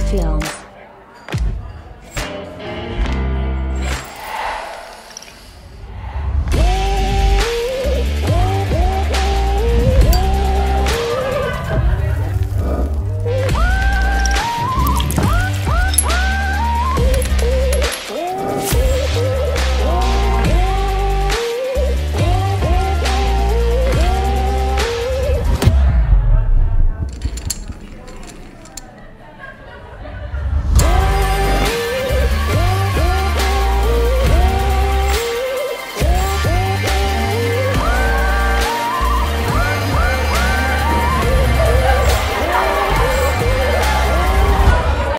Films.